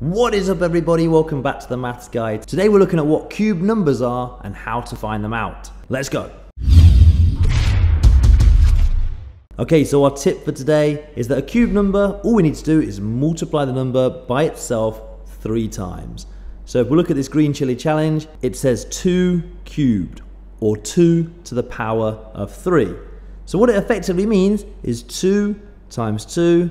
What is up everybody, welcome back to the Maths Guy. Today we're looking at what cube numbers are and how to find them out. Let's go. Okay, so our tip for today is that a cube number, all we need to do is multiply the number by itself three times. So if we look at this green chili challenge, it says 2 cubed, or 2 to the power of 3. So what it effectively means is 2 times 2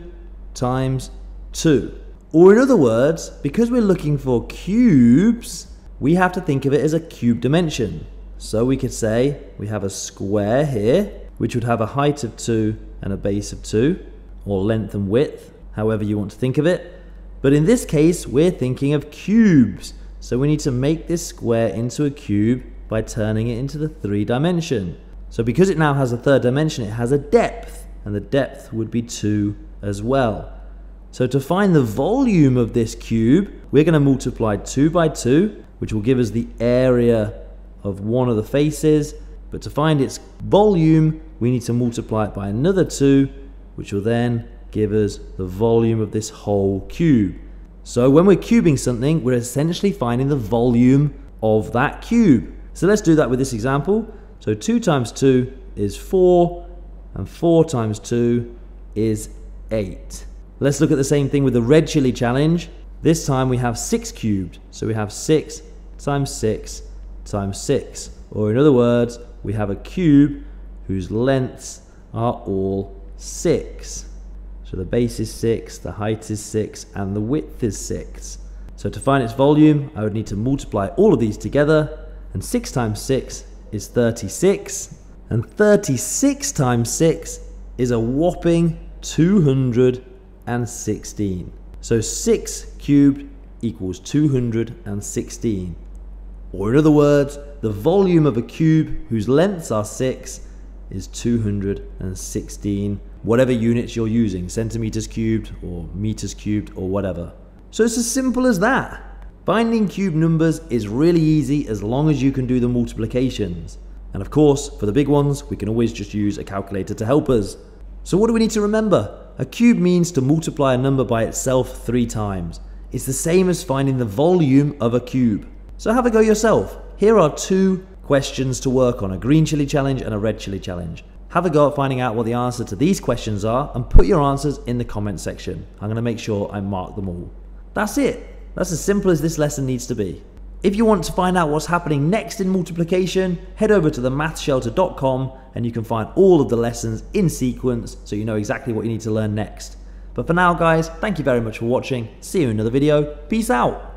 times 2. Or in other words, because we're looking for cubes, we have to think of it as a cube dimension. So we could say we have a square here, which would have a height of 2 and a base of 2, or length and width, however you want to think of it. But in this case, we're thinking of cubes. So we need to make this square into a cube by turning it into the three dimension. So because it now has a third dimension, it has a depth, and the depth would be 2 as well. So to find the volume of this cube, we're going to multiply 2 by 2, which will give us the area of one of the faces. But to find its volume, we need to multiply it by another 2, which will then give us the volume of this whole cube. So when we're cubing something, we're essentially finding the volume of that cube. So let's do that with this example. So 2 times 2 is 4, and 4 times 2 is 8. Let's look at the same thing with the red chili challenge. This time we have 6 cubed. So we have 6 times 6 times 6. Or in other words, we have a cube whose lengths are all 6. So the base is 6, the height is 6, and the width is 6. So to find its volume, I would need to multiply all of these together, and 6 times 6 is 36, and 36 times 6 is a whopping 216. So 6 cubed equals 216. Or in other words, the volume of a cube whose lengths are 6 is 216 whatever units you're using, centimeters cubed or meters cubed or whatever. So it's as simple as that. Finding cube numbers is really easy as long as you can do the multiplications. And of course, for the big ones, we can always just use a calculator to help us. So what do we need to remember? A cube means to multiply a number by itself three times. It's the same as finding the volume of a cube. So have a go yourself. Here are two questions to work on, a green chili challenge and a red chili challenge. Have a go at finding out what the answer to these questions are and put your answers in the comment section. I'm going to make sure I mark them all. That's it. That's as simple as this lesson needs to be. If you want to find out what's happening next in multiplication, head over to themathshelter.com and you can find all of the lessons in sequence so you know exactly what you need to learn next. But for now guys, thank you very much for watching. See you in another video. Peace out.